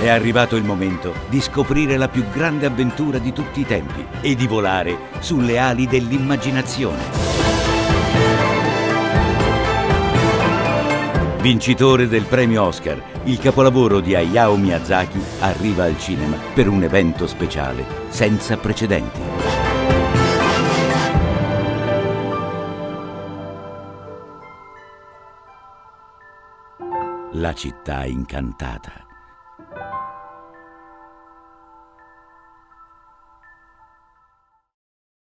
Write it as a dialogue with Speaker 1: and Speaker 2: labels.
Speaker 1: È arrivato il momento di scoprire la più grande avventura di tutti i tempi e di volare sulle ali dell'immaginazione. Vincitore del premio Oscar, il capolavoro di Hayao Miyazaki arriva al cinema per un evento speciale senza precedenti. La città incantata